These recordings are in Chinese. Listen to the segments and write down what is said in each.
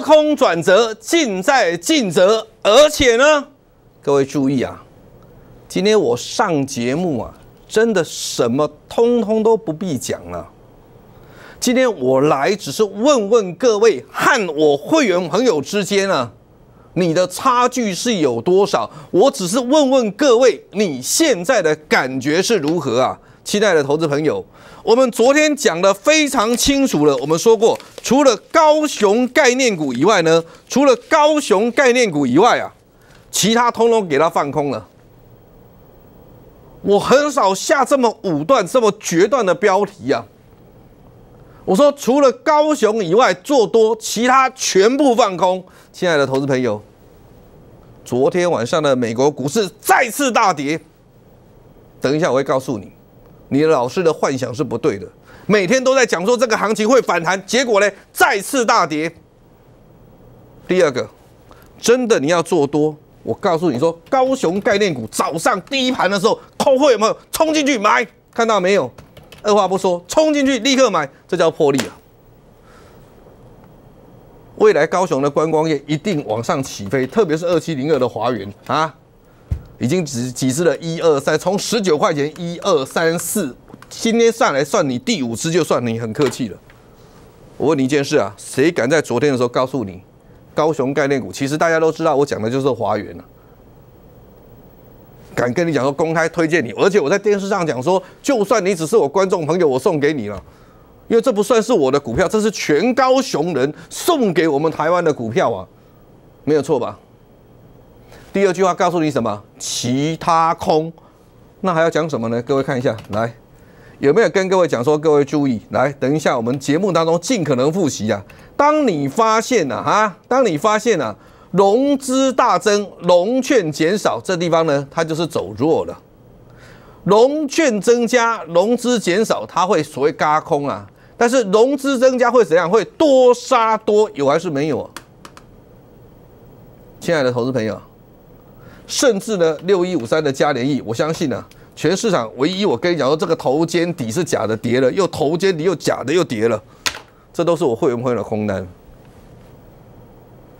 空转折，尽在尽责。而且呢，各位注意啊，今天我上节目啊，真的什么通通都不必讲了。今天我来只是问问各位和我会员朋友之间啊，你的差距是有多少？我只是问问各位，你现在的感觉是如何啊？亲爱的投资朋友，我们昨天讲的非常清楚了。我们说过，除了高雄概念股以外呢，除了高雄概念股以外啊，其他通通给它放空了。我很少下这么武断、这么决断的标题啊。我说，除了高雄以外做多，其他全部放空。亲爱的投资朋友，昨天晚上的美国股市再次大跌。等一下我会告诉你，你的老师的幻想是不对的。每天都在讲说这个行情会反弹，结果呢再次大跌。第二个，真的你要做多，我告诉你说，高雄概念股早上第一盘的时候，空会有没有冲进去买？看到没有？二话不说，冲进去立刻买，这叫魄力啊！未来高雄的观光业一定往上起飞，特别是二七零二的华源啊，已经只几只了，一二三，从十九块钱一二三四，今天上来算你第五次，就算你很客气了。我问你一件事啊，谁敢在昨天的时候告诉你，高雄概念股？其实大家都知道，我讲的就是华源了。敢跟你讲说公开推荐你，而且我在电视上讲说，就算你只是我观众朋友，我送给你了，因为这不算是我的股票，这是全高雄人送给我们台湾的股票啊，没有错吧？第二句话告诉你什么？其他空，那还要讲什么呢？各位看一下，来有没有跟各位讲说？各位注意，来等一下，我们节目当中尽可能复习啊。当你发现了哈，当你发现了。融资大增，融券减少，这地方呢，它就是走弱了。融券增加，融资减少，它会所谓嘎空啊。但是融资增加会怎样？会多杀多，有还是没有？亲爱的投资朋友，甚至呢，六一五三的加联益，我相信呢，全市场唯一我跟你讲说，这个头肩底是假的，跌了，又头肩底又假的又跌了，这都是我会员朋友的空单。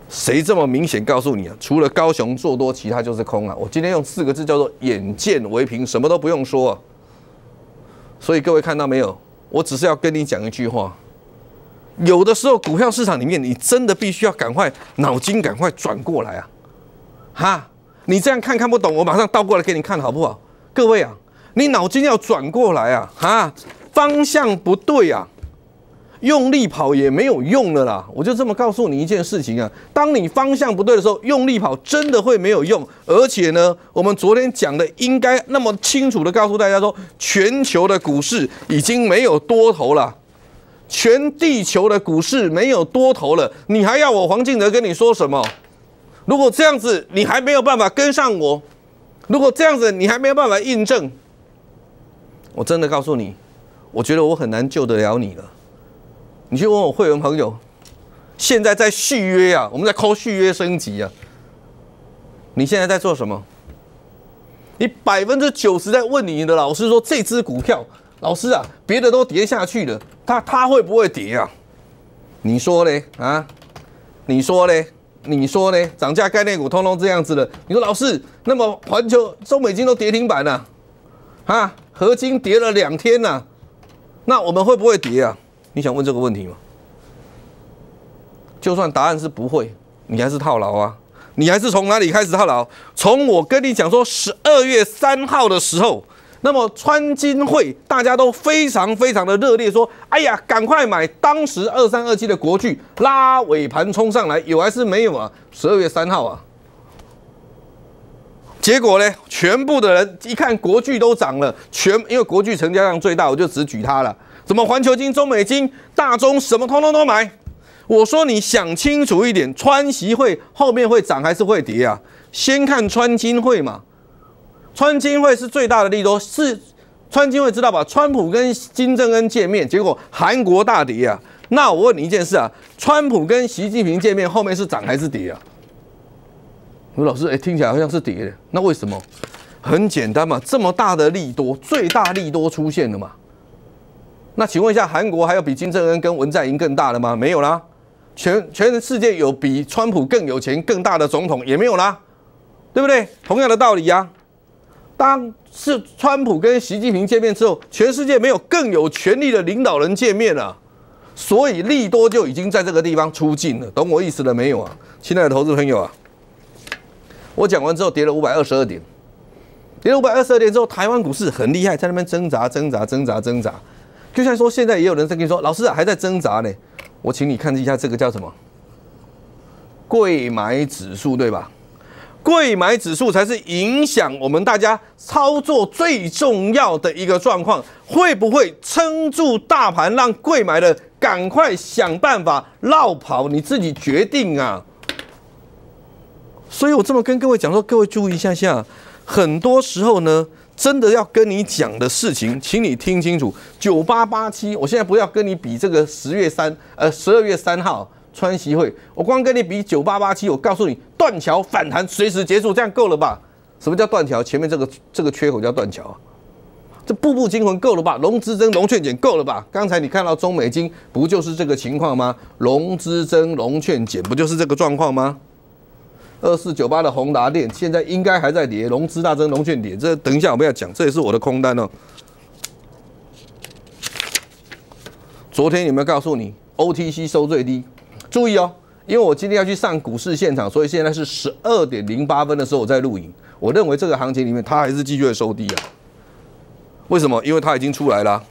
谁这么明显告诉你啊？除了高雄做多，其他就是空啊！我今天用四个字叫做“眼见为凭”，什么都不用说。所以各位看到没有？我只是要跟你讲一句话：有的时候股票市场里面，你真的必须要赶快脑筋赶快转过来啊！哈，你这样看看不懂，我马上倒过来给你看好不好？各位啊，你脑筋要转过来啊！哈，方向不对啊！用力跑也没有用了啦，我就这么告诉你一件事情啊，当你方向不对的时候，用力跑真的会没有用。而且呢，我们昨天讲的应该那么清楚的告诉大家说，全球的股市已经没有多头了，全地球的股市没有多头了，你还要我黄敬德跟你说什么？如果这样子你还没有办法跟上我，如果这样子你还没有办法印证，我真的告诉你，我觉得我很难救得了你了。你去问我会员朋友，现在在续约啊，我们在扣续约升级啊。你现在在做什么？你百分之九十在问你的老师说，这只股票，老师啊，别的都跌下去了，它它会不会跌啊？你说嘞啊？你说嘞？你说呢？涨价概念股通通这样子的，你说老师，那么环球中美金都跌停板了，啊，合金跌了两天了，那我们会不会跌啊？你想问这个问题吗？就算答案是不会，你还是套牢啊！你还是从哪里开始套牢？从我跟你讲说，十二月三号的时候，那么川金会大家都非常非常的热烈，说：“哎呀，赶快买！”当时二三二七的国巨拉尾盘冲上来，有还是没有啊？十二月三号啊，结果呢，全部的人一看国巨都涨了，全因为国巨成交量最大，我就只举它了。什么环球金、中美金、大中什么通通都买？我说你想清楚一点，川习会后面会涨还是会跌啊？先看川金会嘛，川金会是最大的利多，是川金会知道吧？川普跟金正恩见面，结果韩国大跌啊。那我问你一件事啊，川普跟习近平见面后面是涨还是跌啊？吴老师，哎，听起来好像是跌的，那为什么？很简单嘛，这么大的利多，最大利多出现了嘛。那请问一下，韩国还有比金正恩跟文在寅更大的吗？没有啦。全全世界有比川普更有钱、更大的总统也没有啦，对不对？同样的道理呀。当是川普跟习近平见面之后，全世界没有更有权力的领导人见面了，所以利多就已经在这个地方出尽了，懂我意思了没有啊，亲爱的投资朋友啊？我讲完之后跌了五百二十二点，跌了五百二十二点之后，台湾股市很厉害，在那边挣扎、挣扎、挣扎、挣扎，就像说现在也有人在跟你说，老师啊还在挣扎呢。我请你看一下这个叫什么？贵买指数对吧？贵买指数才是影响我们大家操作最重要的一个状况，会不会撑住大盘，让贵买的赶快想办法绕跑？你自己决定啊！所以我这么跟各位讲说，各位注意一下下，很多时候呢，真的要跟你讲的事情，请你听清楚。九八八七，我现在不要跟你比这个十月三，呃，十二月三号。川西会，我光跟你比九八八七，我告诉你，断桥反弹随时结束，这样够了吧？什么叫断桥？前面这个这个缺口叫断桥啊！这步步惊魂够了吧？融资增、融券减够了吧？刚才你看到中美金不就是这个情况吗？融资增、融券减不就是这个状况吗？二四九八的宏达电现在应该还在跌，融资大增、融券跌，这等一下我们要讲，这也是我的空单哦。昨天有没有告诉你 OTC 收最低？注意哦，因为我今天要去上股市现场，所以现在是十二点零八分的时候我在录影。我认为这个行情里面，它还是继续会收低啊。为什么？因为它已经出来了。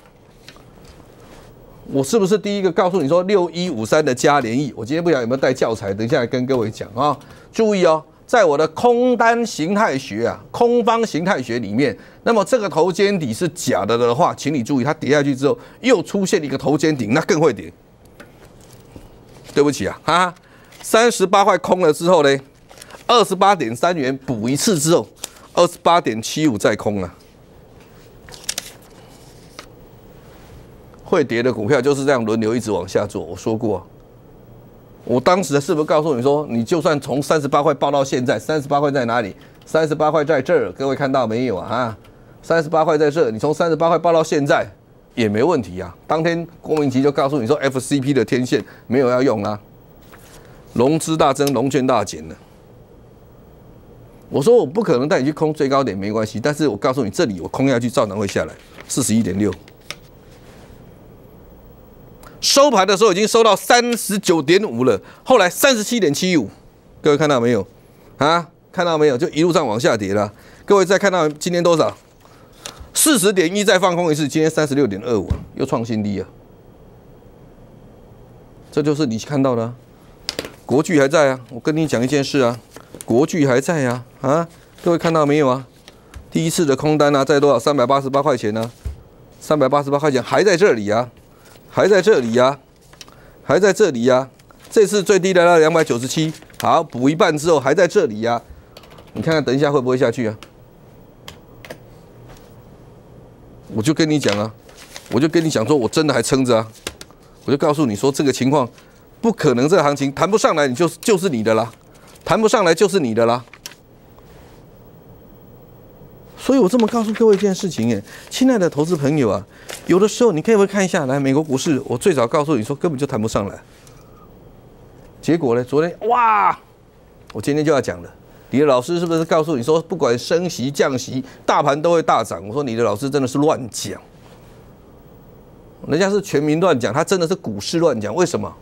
我是不是第一个告诉你说六一五三的加联益？我今天不晓得有没有带教材，等一下来跟各位讲啊。注意哦，在我的空单形态学啊，空方形态学里面，那么这个头肩底是假的的话，请你注意，它跌下去之后又出现一个头肩顶，那更会跌。对不起啊，哈，三十八块空了之后呢，二十八点三元补一次之后，二十八点七五再空了。会跌的股票就是这样轮流一直往下做。我说过，我当时是不是告诉你说，你就算从三十八块报到现在，三十八块在哪里？三十八块在这儿，各位看到没有啊？啊，三十八块在这，你从三十八块报到现在。也没问题啊。当天郭明奇就告诉你说，FCP 的天线没有要用啊，融资大增，融券大减了。我说我不可能带你去空最高点，没关系。但是我告诉你，这里我空下去，照常会下来，四十一点六。收盘的时候已经收到三十九点五了，后来三十七点七五，各位看到没有？啊，看到没有？就一路上往下跌了。各位再看到今天多少？四十点一再放空一次，今天三十六点二五又创新低啊！这就是你看到的，国巨还在啊！我跟你讲一件事啊，国巨还在啊！啊，各位看到没有啊？第一次的空单啊，在多少？三百八十八块钱呢？三百八十八块钱还在这里啊，还在这里呀，还在这里呀！这次最低来到两百九十七，好，补一半之后还在这里呀！你看看，等一下会不会下去啊？我就跟你讲啊，我就跟你讲说，我真的还撑着啊！我就告诉你说，这个情况不可能，这个行情谈不上来，你就就是你的啦，谈不上来就是你的啦。所以我这么告诉各位一件事情，哎，亲爱的投资朋友啊，有的时候你可以会看一下，来美国股市，我最早告诉你说根本就谈不上来，结果呢，昨天哇，我今天就要讲了。你的老师是不是告诉你说，不管升息降息，大盘都会大涨？我说你的老师真的是乱讲，人家是全民乱讲，他真的是股市乱讲。为什么？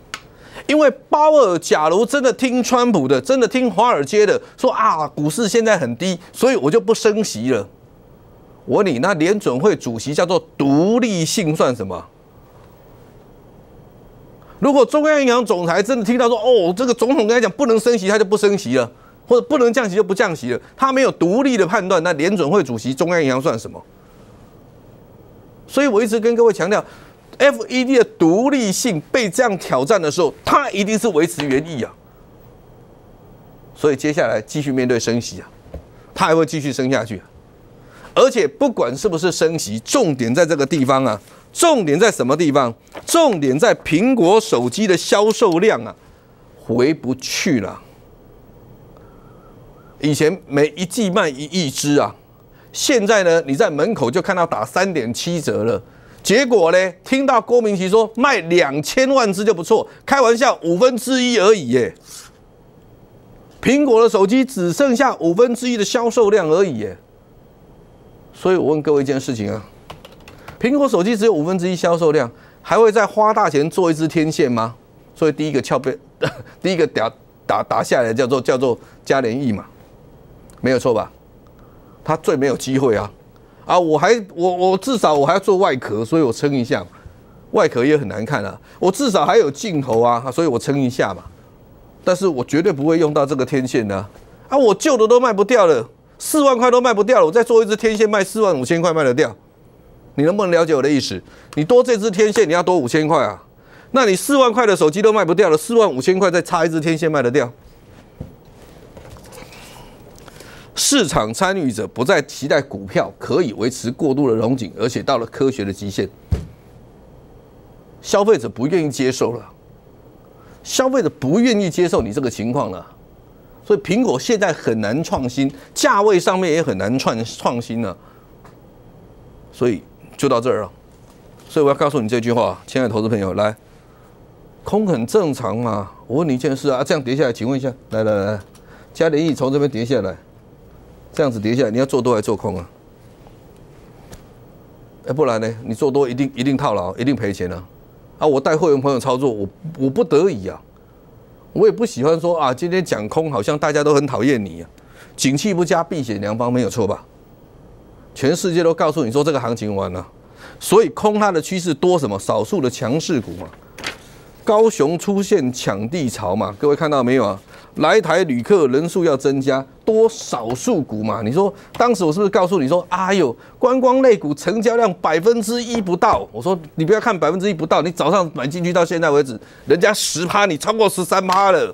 因为鲍尔假如真的听川普的，真的听华尔街的，说啊股市现在很低，所以我就不升息了。我问你，那联准会主席叫做独立性算什么？如果中央银行总裁真的听到说，哦，这个总统跟他讲不能升息，他就不升息了。或者不能降息就不降息了，他没有独立的判断，那联准会主席、中央银行算什么？所以我一直跟各位强调，FED 的独立性被这样挑战的时候，它一定是维持原意啊。所以接下来继续面对升息啊，它还会继续升下去。而且不管是不是升息，重点在这个地方啊，重点在什么地方？重点在苹果手机的销售量啊，回不去了。以前每一季卖一亿只啊，现在呢，你在门口就看到打三点七折了。结果呢，听到郭明奇说卖两千万只就不错，开玩笑，五分之一而已耶。苹果的手机只剩下五分之一的销售量而已耶。所以我问各位一件事情啊，苹果手机只有五分之一销售量，还会再花大钱做一支天线吗？所以第一个翘背，第一个打打打下来叫做叫做嘉联益嘛，没有错吧？他最没有机会啊！啊，我还我我至少我还要做外壳，所以我撑一下，外壳也很难看啊。我至少还有镜头啊，所以我撑一下嘛。但是我绝对不会用到这个天线的啊！我旧的都卖不掉了。四万块都卖不掉了，我再做一只天线卖四万五千块卖得掉？你能不能了解我的意思？你多这只天线你要多五千块啊？那你四万块的手机都卖不掉了，四万五千块再插一只天线卖得掉？市场参与者不再期待股票可以维持过度的融景，而且到了科学的极限，消费者不愿意接受了，消费者不愿意接受你这个情况了。所以苹果现在很难创新，价位上面也很难创创新了。所以就到这儿了。所以我要告诉你这句话，亲爱的投资朋友，来，空很正常嘛。我问你一件事啊，这样跌下来，请问一下，来来来，加点亿从这边跌下来，这样子跌下来，你要做多还是做空啊？哎，不然呢？你做多一定一定套牢，一定赔钱啊！啊，我带会员朋友操作，我我不得已啊。我也不喜欢说啊，今天讲空好像大家都很讨厌你啊。景气不佳，避险良方没有错吧？全世界都告诉你说这个行情完了，所以空它的趋势多什么？少数的强势股嘛。高雄出现抢地潮嘛？各位看到没有啊？来台旅客人数要增加，多少数股嘛？你说当时我是不是告诉你说，哎呦，观光类股成交量百分之一不到？我说你不要看百分之一不到，你早上买进去到现在为止，人家十趴，你超过十三趴了，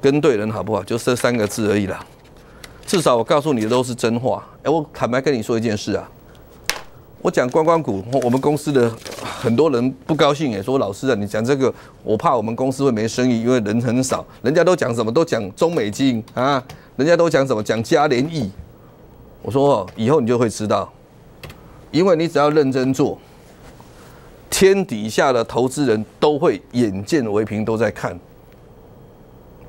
跟对人好不好？就这三个字而已啦。至少我告诉你的都是真话。哎，我坦白跟你说一件事啊。我讲观光股，我们公司的很多人不高兴，也说老师啊，你讲这个，我怕我们公司会没生意，因为人很少。人家都讲什么？都讲中美金啊，人家都讲什么？讲嘉联益。我说以后你就会知道，因为你只要认真做，天底下的投资人都会眼见为凭，都在看。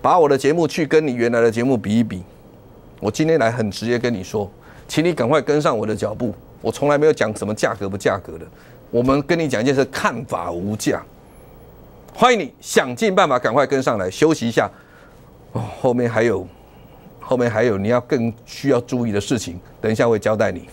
把我的节目去跟你原来的节目比一比，我今天来很直接跟你说，请你赶快跟上我的脚步。我从来没有讲什么价格不价格的，我们跟你讲一件事，看法无价。欢迎你想尽办法赶快跟上来，休息一下。哦，后面还有，后面还有你要更需要注意的事情，等一下会交代你。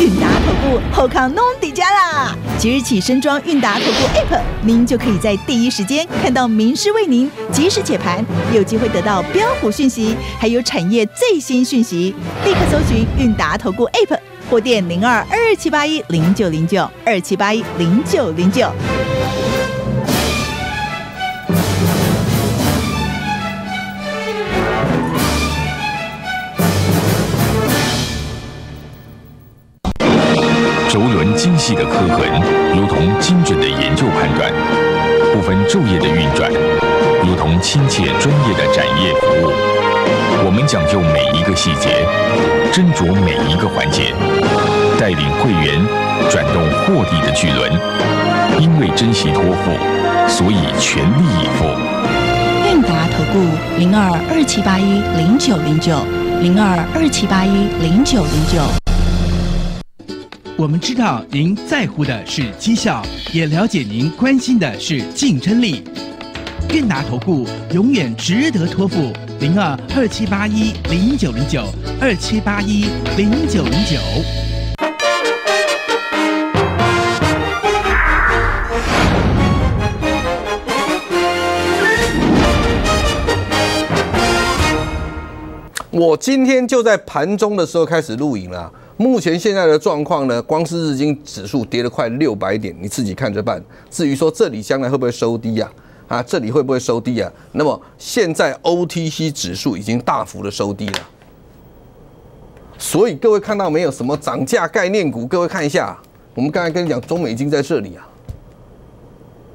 韵达投顾后康弄底加啦！即日起申装韵达投顾 App，您就可以在第一时间看到名师为您及时解盘，有机会得到标股讯息，还有产业最新讯息。立刻搜寻韵达投顾 App，或电零二二七八一零九零九二七八一零九零九。的刻痕，如同精准的研究判断；不分昼夜的运转，如同亲切专业的展业服务。我们讲究每一个细节，斟酌每一个环节，带领会员转动获利的巨轮。因为珍惜托付，所以全力以赴。韵达投顾零二二七八一零九零九零二二七八一零九零九。我们知道您在乎的是绩效，也了解您关心的是竞争力。韵达投顾永远值得托付。零二二七八一零九零九二七八一零九零九。我今天就在盘中的时候开始录影了。目前现在的状况呢，光是日经指数跌了快六百点，你自己看着办。至于说这里将来会不会收低呀？啊，这里会不会收低啊？那么现在 OTC 指数已经大幅的收低了。所以各位看到没有？什么涨价概念股？各位看一下，我们刚才跟你讲中美金在这里啊。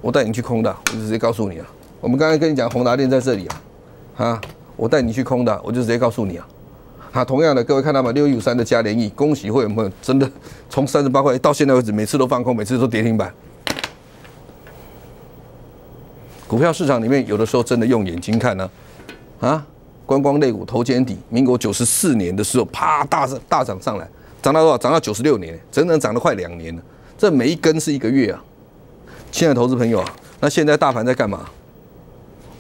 我带你去空的，我就直接告诉你啊。我们刚才跟你讲宏达电在这里啊，啊，我带你去空的，我就直接告诉你啊。啊，同样的，各位看到吗？六一五三的嘉联益，恭喜会员朋友，真的从三十八块到现在为止，每次都放空，每次都跌停板。股票市场里面，有的时候真的用眼睛看呢，啊，观光类股头肩底，民国九十四年的时候，啪大涨大涨上来，涨到多少？涨到九十六年，整整涨了快两年了。这每一根是一个月啊，亲爱的投资朋友啊，那现在大盘在干嘛？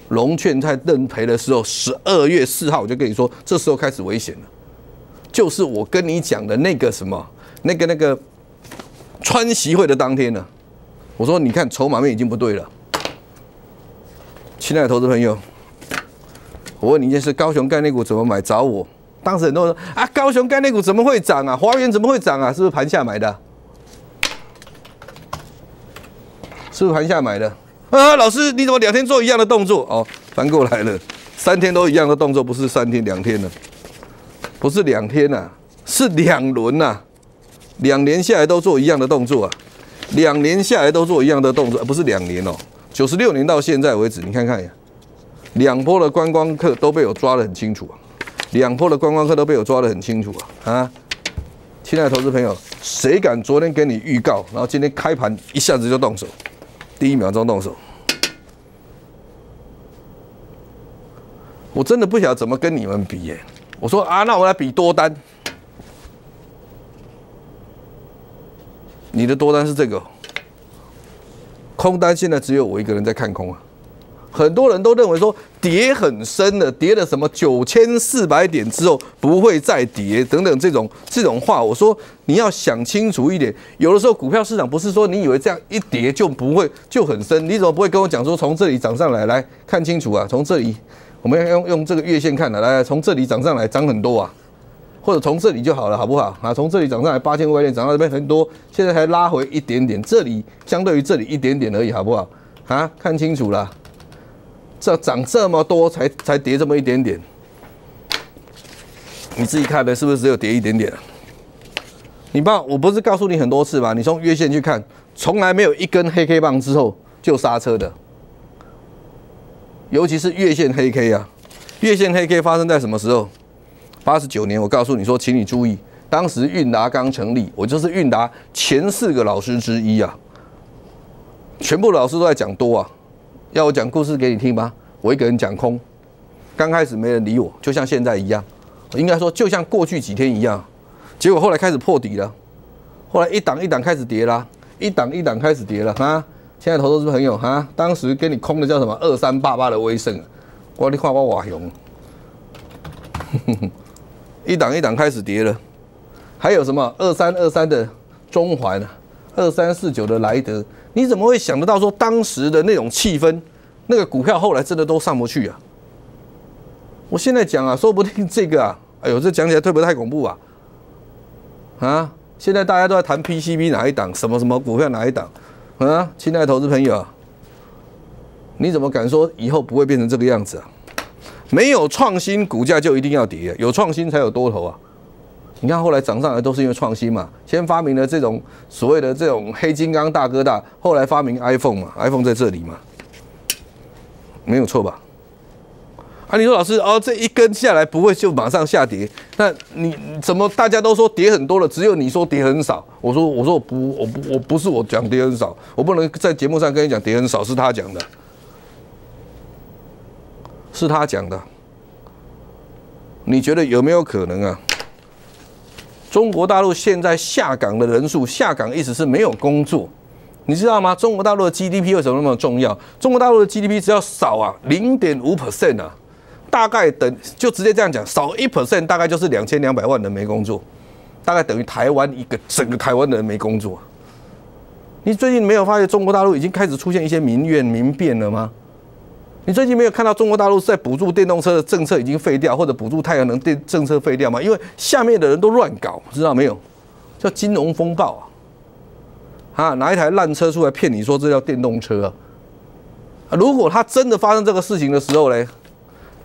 龙券在认赔的时候，十二月四号我就跟你说，这时候开始危险了，就是我跟你讲的那个什么，那个那个川席会的当天呢，我说你看筹码面已经不对了，亲爱的投资朋友，我问你一件事，高雄概念股怎么买？找我。当时很多人说啊，高雄概念股怎么会涨啊？华源怎么会涨啊？是不是盘下买的？是不是盘下买的？啊，老师，你怎么两天做一样的动作？哦，翻过来了，三天都一样的动作，不是三天两天了，不是两天呐，是两轮呐，两年下来都做一样的动作啊，两年下来都做一样的动作，不是两年哦，九十六年到现在为止，你看看呀，两波的观光客都被我抓得很清楚啊，两波的观光客都被我抓得很清楚啊，啊，亲爱的投资朋友，谁敢昨天给你预告，然后今天开盘一下子就动手？第一秒钟动手，我真的不晓得怎么跟你们比耶。我说啊，那我来比多单。你的多单是这个，空单现在只有我一个人在看空啊。很多人都认为说跌很深了，跌了什么九千四百点之后不会再跌等等这种这种话，我说你要想清楚一点。有的时候股票市场不是说你以为这样一跌就不会就很深，你怎么不会跟我讲说从这里涨上来？来看清楚啊，从这里我们要用用这个月线看的，来从这里涨上来涨很多啊，或者从这里就好了，好不好？啊，从这里涨上来八千五百点涨到这边很多，现在还拉回一点点，这里相对于这里一点点而已，好不好？啊，看清楚了。这涨这么多，才才跌这么一点点，你自己看的是不是只有跌一点点？你爸，我不是告诉你很多次吗？你从月线去看，从来没有一根黑 K 棒之后就刹车的，尤其是月线黑 K 啊，月线黑 K 发生在什么时候？八十九年，我告诉你说，请你注意，当时韵达刚成立，我就是韵达前四个老师之一啊，全部老师都在讲多啊。要我讲故事给你听吗？我一个人讲空，刚开始没人理我，就像现在一样，应该说就像过去几天一样。结果后来开始破底了，后来一档一档开始跌啦，一档一档开始跌了哈。现在投资朋友哈，当时给你空的叫什么二三八八的威盛，我你看我瓦熊，一档一档开始跌了。还有什么二三二三的中环，二三四九的莱德。你怎么会想得到说当时的那种气氛，那个股票后来真的都上不去啊？我现在讲啊，说不定这个啊，哎呦，这讲起来会不会太恐怖啊？啊，现在大家都在谈 PCB 哪一档，什么什么股票哪一档啊？亲爱的投资朋友，你怎么敢说以后不会变成这个样子啊？没有创新，股价就一定要跌，有创新才有多头啊！你看后来涨上来都是因为创新嘛，先发明了这种所谓的这种黑金刚大哥大，后来发明 iPhone 嘛，iPhone 在这里嘛，没有错吧？啊，你说老师哦，这一根下来不会就马上下跌？那你怎么大家都说跌很多了，只有你说跌很少？我说我说我不我不我不是我讲跌很少，我不能在节目上跟你讲跌很少，是他讲的，是他讲的，你觉得有没有可能啊？中国大陆现在下岗的人数，下岗意思是没有工作，你知道吗？中国大陆的 GDP 为什么那么重要？中国大陆的 GDP 只要少啊零点五 percent 啊，大概等就直接这样讲，少一 percent 大概就是两千两百万人没工作，大概等于台湾一个整个台湾的人没工作。你最近没有发现中国大陆已经开始出现一些民怨民变了吗？你最近没有看到中国大陆在补助电动车的政策已经废掉，或者补助太阳能电政策废掉吗？因为下面的人都乱搞，知道没有？叫金融风暴啊！啊，拿一台烂车出来骗你说这叫电动车啊！如果他真的发生这个事情的时候呢，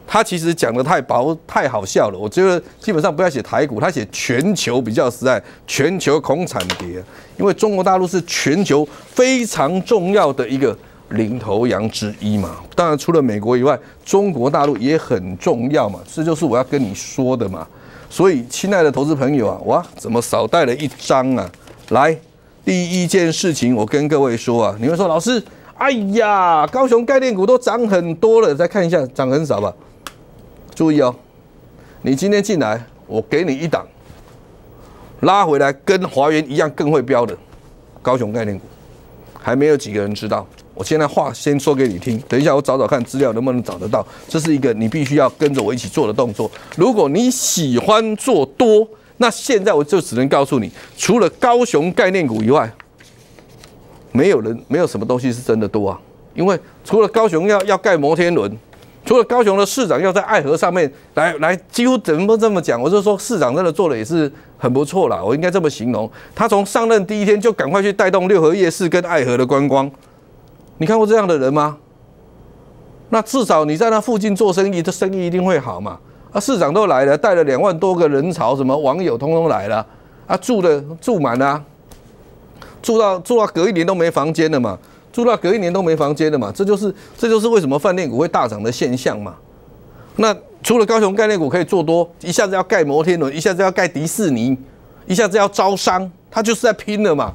他其实讲的太薄太好笑了。我觉得基本上不要写台股，他写全球比较实在，全球恐产跌，因为中国大陆是全球非常重要的一个。领头羊之一嘛。当然，除了美国以外，中国大陆也很重要嘛。这就是我要跟你说的嘛。所以，亲爱的投资朋友啊，哇，怎么少带了一张啊？来，第一件事情，我跟各位说啊，你会说老师，哎呀，高雄概念股都涨很多了，再看一下，涨很少吧？注意哦，你今天进来，我给你一档，拉回来跟华源一样更会标的高雄概念股，还没有几个人知道。我现在话先说给你听，等一下我找找看资料能不能找得到。这是一个你必须要跟着我一起做的动作。如果你喜欢做多，那现在我就只能告诉你，除了高雄概念股以外，没有人没有什么东西是真的多啊。因为除了高雄要要盖摩天轮，除了高雄的市长要在爱河上面来来，几乎怎么这么讲？我就说市长真的做的也是很不错啦，我应该这么形容。他从上任第一天就赶快去带动六合夜市跟爱河的观光。你看过这样的人吗？那至少你在那附近做生意，这生意一定会好嘛。啊，市长都来了，带了两万多个人潮，什么网友通通来了，啊，住的住满了，住到住到隔一年都没房间了嘛，住到隔一年都没房间了嘛，这就是这就是为什么饭店股会大涨的现象嘛。那除了高雄概念股可以做多，一下子要盖摩天轮，一下子要盖迪士尼，一下子要招商，他就是在拼了嘛。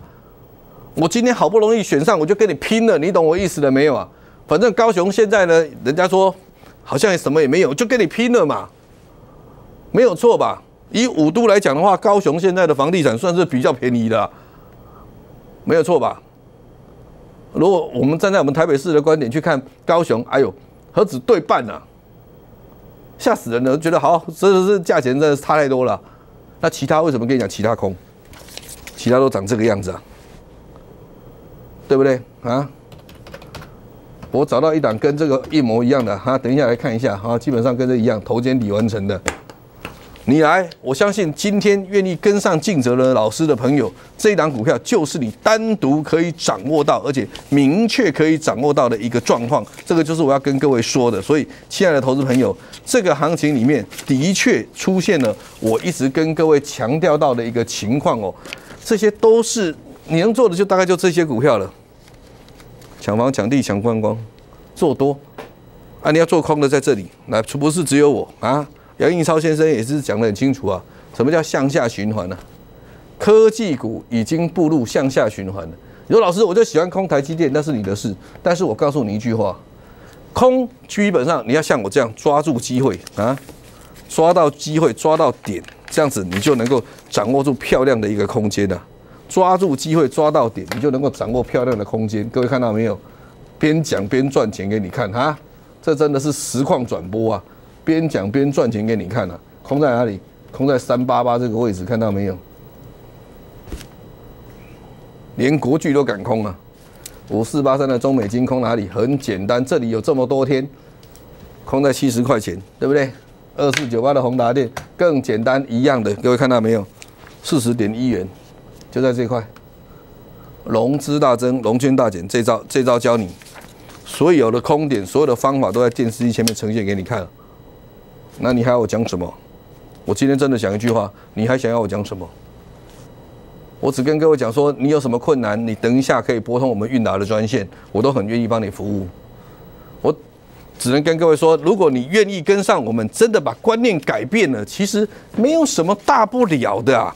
我今天好不容易选上，我就跟你拼了，你懂我意思了没有啊？反正高雄现在呢，人家说好像什么也没有，就跟你拼了嘛，没有错吧？以五都来讲的话，高雄现在的房地产算是比较便宜的，没有错吧？如果我们站在我们台北市的观点去看高雄，哎呦，何止对半呢？吓死人了！觉得好，真的是价钱真的是差太多了。那其他为什么跟你讲其他空？其他都长这个样子啊？对不对啊？我找到一档跟这个一模一样的哈，等一下来看一下哈，基本上跟这一样，头肩底完成的。你来，我相信今天愿意跟上尽责的老师的朋友，这一档股票就是你单独可以掌握到，而且明确可以掌握到的一个状况。这个就是我要跟各位说的。所以，亲爱的投资朋友，这个行情里面的确出现了我一直跟各位强调到的一个情况哦，这些都是你能做的，就大概就这些股票了。抢房、抢地、抢观光，做多啊！你要做空的在这里，那不是只有我啊？杨应超先生也是讲得很清楚啊。什么叫向下循环呢？科技股已经步入向下循环了。你说老师，我就喜欢空台积电，那是你的事。但是我告诉你一句话，空基本上你要像我这样抓住机会啊，抓到机会，抓到点，这样子你就能够掌握住漂亮的一个空间的。抓住机会抓到点，你就能够掌握漂亮的空间。各位看到没有？边讲边赚钱给你看哈，这真的是实况转播啊！边讲边赚钱给你看啊！空在哪里？空在三八八这个位置，看到没有？连国巨都敢空啊！五四八三的中美金空哪里？很简单，这里有这么多天，空在七十块钱，对不对？二四九八的宏达电更简单，一样的，各位看到没有？四十点一元。就在这块，融资大增，融券大减，这招这招教你，所有的空点，所有的方法都在电视机前面呈现给你看。那你还要我讲什么？我今天真的讲一句话，你还想要我讲什么？我只跟各位讲说，你有什么困难，你等一下可以拨通我们韵达的专线，我都很愿意帮你服务。我只能跟各位说，如果你愿意跟上我们，真的把观念改变了，其实没有什么大不了的啊。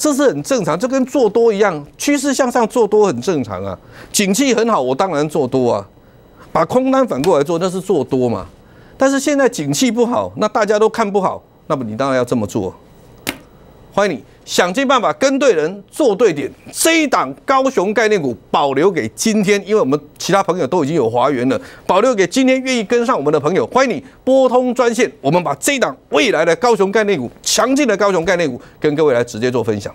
这是很正常，就跟做多一样，趋势向上做多很正常啊。景气很好，我当然做多啊。把空单反过来做，那是做多嘛。但是现在景气不好，那大家都看不好，那么你当然要这么做。欢迎你。想尽办法跟对人做对点，这一档高雄概念股保留给今天，因为我们其他朋友都已经有华源了，保留给今天愿意跟上我们的朋友，欢迎你拨通专线，我们把这一档未来的高雄概念股、强劲的高雄概念股跟各位来直接做分享。